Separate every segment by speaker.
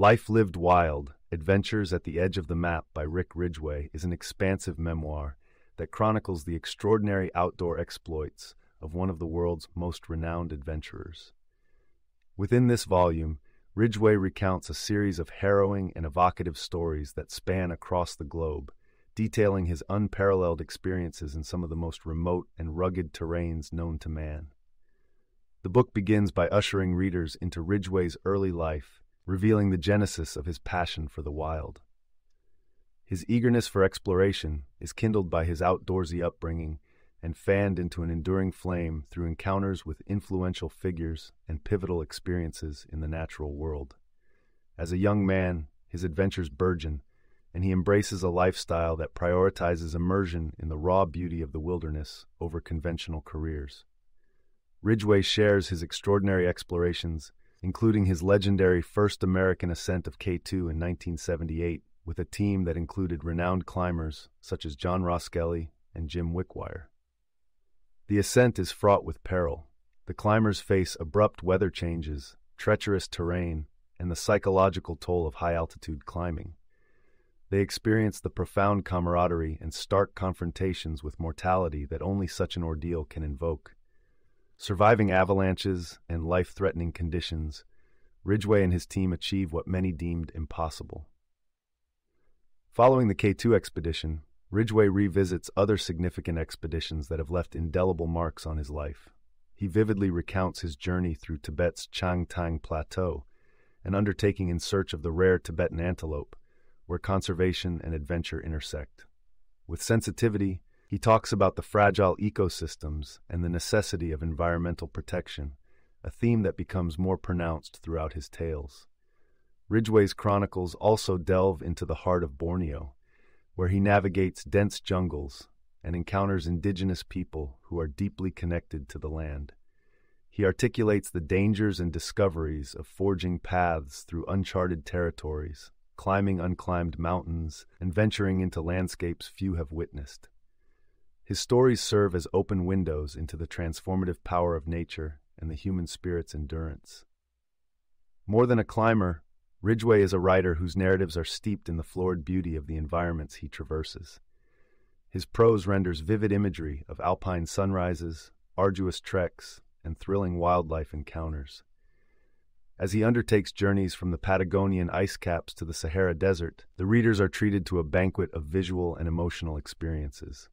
Speaker 1: Life Lived Wild Adventures at the Edge of the Map by Rick Ridgeway is an expansive memoir that chronicles the extraordinary outdoor exploits of one of the world's most renowned adventurers. Within this volume, Ridgeway recounts a series of harrowing and evocative stories that span across the globe, detailing his unparalleled experiences in some of the most remote and rugged terrains known to man. The book begins by ushering readers into Ridgeway's early life, revealing the genesis of his passion for the wild. His eagerness for exploration is kindled by his outdoorsy upbringing and fanned into an enduring flame through encounters with influential figures and pivotal experiences in the natural world. As a young man, his adventures burgeon, and he embraces a lifestyle that prioritizes immersion in the raw beauty of the wilderness over conventional careers. Ridgeway shares his extraordinary explorations, including his legendary first American ascent of K2 in 1978 with a team that included renowned climbers such as John Roskelley and Jim Wickwire. The ascent is fraught with peril. The climbers face abrupt weather changes, treacherous terrain, and the psychological toll of high altitude climbing. They experience the profound camaraderie and stark confrontations with mortality that only such an ordeal can invoke. Surviving avalanches and life threatening conditions, Ridgeway and his team achieve what many deemed impossible. Following the K2 expedition, Ridgeway revisits other significant expeditions that have left indelible marks on his life. He vividly recounts his journey through Tibet's Chang Tang Plateau, an undertaking in search of the rare Tibetan antelope, where conservation and adventure intersect. With sensitivity, he talks about the fragile ecosystems and the necessity of environmental protection, a theme that becomes more pronounced throughout his tales. Ridgeway's chronicles also delve into the heart of Borneo, where he navigates dense jungles and encounters indigenous people who are deeply connected to the land. He articulates the dangers and discoveries of forging paths through uncharted territories, climbing unclimbed mountains, and venturing into landscapes few have witnessed. His stories serve as open windows into the transformative power of nature and the human spirit's endurance. More than a climber, Ridgeway is a writer whose narratives are steeped in the florid beauty of the environments he traverses. His prose renders vivid imagery of alpine sunrises, arduous treks, and thrilling wildlife encounters. As he undertakes journeys from the Patagonian ice caps to the Sahara Desert, the readers are treated to a banquet of visual and emotional experiences.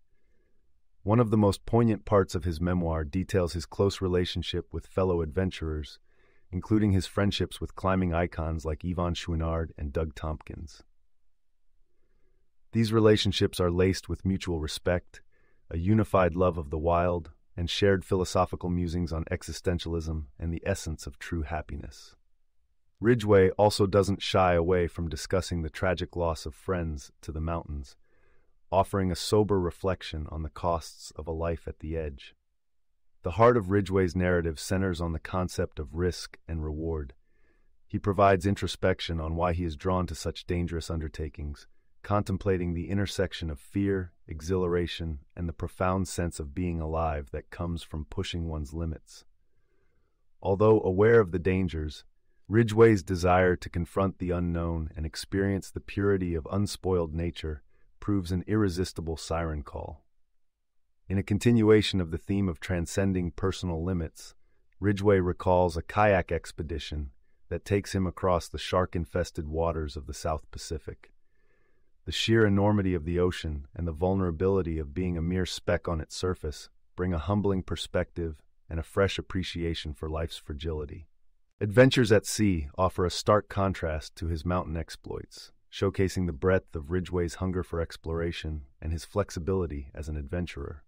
Speaker 1: One of the most poignant parts of his memoir details his close relationship with fellow adventurers including his friendships with climbing icons like Yvon Chouinard and Doug Tompkins. These relationships are laced with mutual respect, a unified love of the wild, and shared philosophical musings on existentialism and the essence of true happiness. Ridgeway also doesn't shy away from discussing the tragic loss of friends to the mountains, offering a sober reflection on the costs of a life at the edge. The heart of Ridgeway's narrative centers on the concept of risk and reward. He provides introspection on why he is drawn to such dangerous undertakings, contemplating the intersection of fear, exhilaration, and the profound sense of being alive that comes from pushing one's limits. Although aware of the dangers, Ridgeway's desire to confront the unknown and experience the purity of unspoiled nature proves an irresistible siren call. In a continuation of the theme of transcending personal limits, Ridgeway recalls a kayak expedition that takes him across the shark infested waters of the South Pacific. The sheer enormity of the ocean and the vulnerability of being a mere speck on its surface bring a humbling perspective and a fresh appreciation for life's fragility. Adventures at Sea offer a stark contrast to his mountain exploits, showcasing the breadth of Ridgeway's hunger for exploration and his flexibility as an adventurer.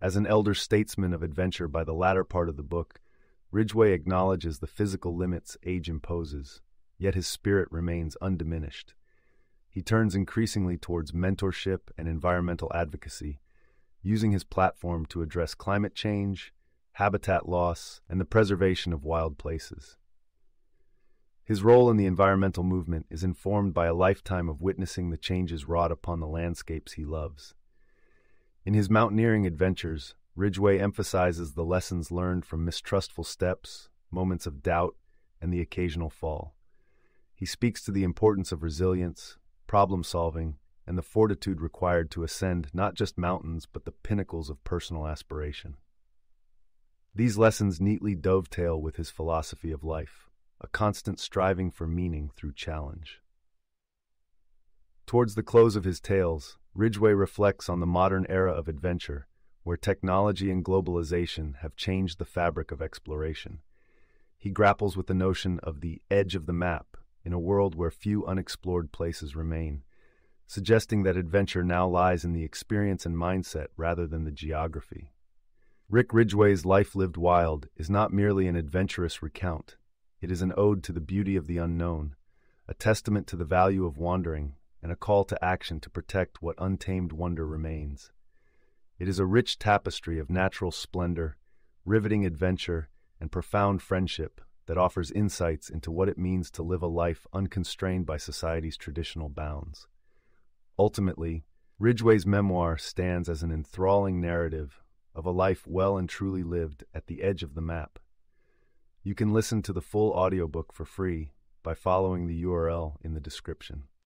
Speaker 1: As an elder statesman of adventure by the latter part of the book, Ridgeway acknowledges the physical limits age imposes, yet his spirit remains undiminished. He turns increasingly towards mentorship and environmental advocacy, using his platform to address climate change, habitat loss, and the preservation of wild places. His role in the environmental movement is informed by a lifetime of witnessing the changes wrought upon the landscapes he loves. In his mountaineering adventures, Ridgeway emphasizes the lessons learned from mistrustful steps, moments of doubt, and the occasional fall. He speaks to the importance of resilience, problem solving, and the fortitude required to ascend not just mountains but the pinnacles of personal aspiration. These lessons neatly dovetail with his philosophy of life, a constant striving for meaning through challenge. Towards the close of his tales, Ridgeway reflects on the modern era of adventure, where technology and globalization have changed the fabric of exploration. He grapples with the notion of the edge of the map in a world where few unexplored places remain, suggesting that adventure now lies in the experience and mindset rather than the geography. Rick Ridgeway's Life Lived Wild is not merely an adventurous recount, it is an ode to the beauty of the unknown, a testament to the value of wandering, and a call to action to protect what untamed wonder remains. It is a rich tapestry of natural splendor, riveting adventure, and profound friendship that offers insights into what it means to live a life unconstrained by society's traditional bounds. Ultimately, Ridgeway's memoir stands as an enthralling narrative of a life well and truly lived at the edge of the map. You can listen to the full audiobook for free by following the URL in the description.